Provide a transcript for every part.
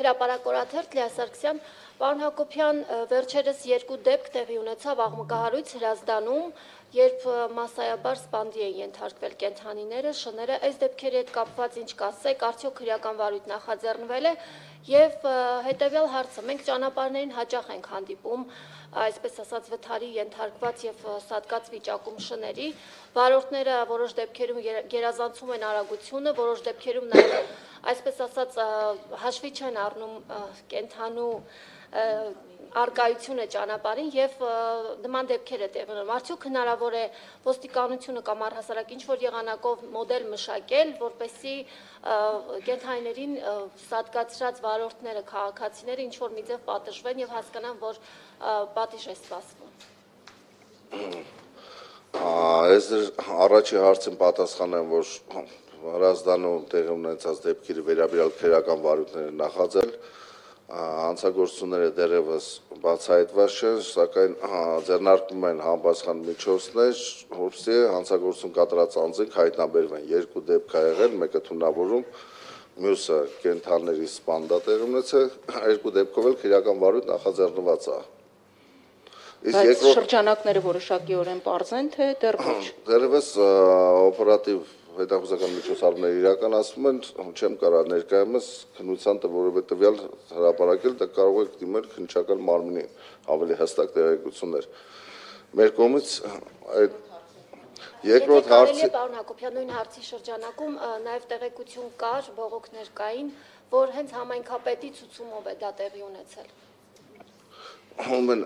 Հրապարակորաթերթ Լիա Սարգսյան, պարոն Հակոբյան, վերջերս երկու դեպք տեղի ունեցավ աղմկահարույց Հրազդանում, երբ massայաբար սպանդի են ենթարկվել կենթանիները, շները, այս դեպքերի հետ կապված ինչ կասեք, արդյոք քրեական վարույթ նախաձեռնվել է եւ հետեւյալ հարցը, մենք ճանապարհներին հաճախ ենք հանդիպում այսպես ասած վթարի ենթարկված եւ սատկած վիճակում շների վարորդները որոշ դեպքերում գերազանցում են արագությունը որոշ դեպքերում նաեւ այսպես ասած հաշվի չեն առնում կենթանու արկայությունը ճանապարհին եւ նման դեպքեր է ունենում։ Արդյոք հնարավոր է ոստիկանությունը կամ առհասարակ ինչ որ եղանակով մոդել մշակել, որպեսի կենթայիներին սատկացրած վարորդները, քաղաքացիները ինչ որ մի ձև պատժվեն եւ հասկանան, որ պատիժ է սպասվում։ Այս առաջի հարցին պատասխանեմ, որ Հրազդանում տեղի ունեցած դեպքերի վերաբերյալ քրեական վարույթներ նախաձել հանցագործությունները դեռևս բացահայտված չեն, սակայն ձեռնարկվում են համապատասխան միջոցներ, որպեսզի հանցագործություն կատարած անձինք հայտնաբերվեն։ Երկու դեպք ա եղել, մեկը թունավորում, մյուսը կենթանների սպանդա տեղ ունեցել, երկու դեպքով էլ քրեական վարույթ նախաձեռնված է։ Իսկ երկրորդ շրջանակները որոշակիորեն པարզ են, թե դեռ ոչ։ Դեռևս օպերատիվ հետախուզական միջոցառումներ իրականացվում են, չեմ կարող ներկայումս քննության որևէ տվյալ հրապարակել, դա կարող եք դիմել քննչական մարմնի ավելի հստակ տեղեկություններ։ Մեր կողմից այդ երկրորդ հարցի պարոն Հակոբյան նույն հարցի շրջանակում նաև տեղեկություն կար, բողոքներ կային, որ հենց համայնքապետի ցուցումով է դա տեղի ունեցել։ Ուրեմն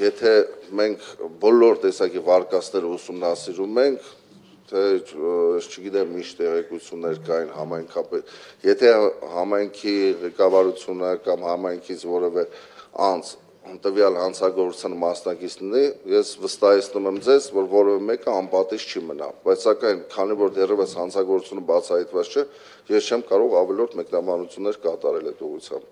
եթե մենք բոլոր տեսակի վարկածները ուսումնասիրում ենք, թե չգիտեմ միշտ տեղեկություններ կային համայնքապետ, եթե համայնքի ղեկավարությունը կամ համայնքից որևէ անձ տվյալ հանցագործության մասնակիցն է, ես վստահեցնում եմ ձեզ, որ որևէ մեկը անպատիժ չի մնա, բայց սակայն քանի որ դեռևս հանցագործությունը բացահայտված չէ, ես չեմ կարող ավելորդ մեկնաբանություններ կատարել այդ ուղղությամբ։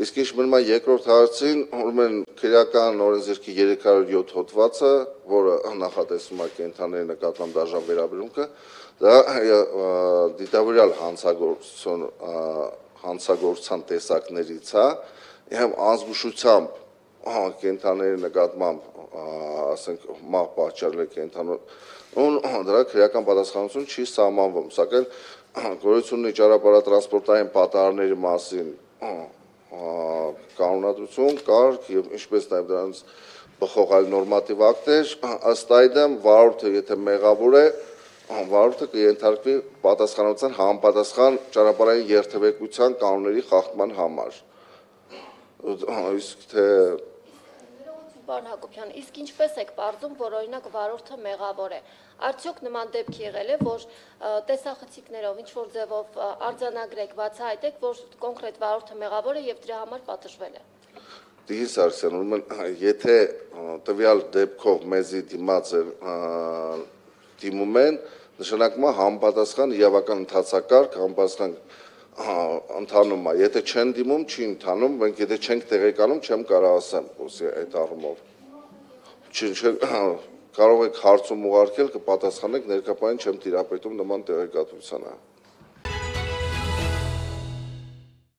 Իսկ ինչ մնում է երկրորդ հարցին, ուրեմն քրեական օրենսգիրքի 307 հոդվածը, որը նախատեսում է կենթաների նկատմամբ դաժան վերաբերմունքը, դա դիտավորյալ հանցագործություն հանցագործության տեսակներից է, եւ անզգուշությամբ ահա կենթաների նկատմամբ ասենք մահ պատճառել է կենթանու ուն դրա քրեական պատասխանատվություն չի սահմանվում, սակայն գորությունի ճանապարհատրանսպորտային պատահարների մասին կանոնադրություն կար եւ ինչպես նաեւ դրանց բխող այլ նորմատիվ ակտեր ըստ այդմ վարորդը եթե մեղավոր է վարորդը կենթարկվի պատասխանատվության համապատասխան ճանապարհային երթևեկության կանոնների խախտման համար իսկ թե Պարոն Հակոբյան, իսկ ինչպես եք ողջում, որ օրինակ վարորդը մեղավոր է։ Արդյոք նման դեպք եղել է, որ տեսախցիկներով ինչ որ ձևով արձանագրեք, բացահայտեք, որ կոնկրետ վարորդը մեղավոր է եւ դրա համար պատժվել է։ Տիգին Սարգսյան, ուրեմն եթե տվյալ դեպքով մեզի դիմաց է դիմում են, նշանակում է համապատասխան իրավական ընթացակարգ, համապատասխան ընթանում է, եթե չեն դիմում, չի ընթանում, մենք եթե չենք տեղեկանում, չեմ կարող ասեմ, ոսի այդ առումով։ Չէ, կարող եք հարցում ուղարկել, կպատասխանենք, ներկապային չեմ տիրապետում նման տեղեկատվությանը։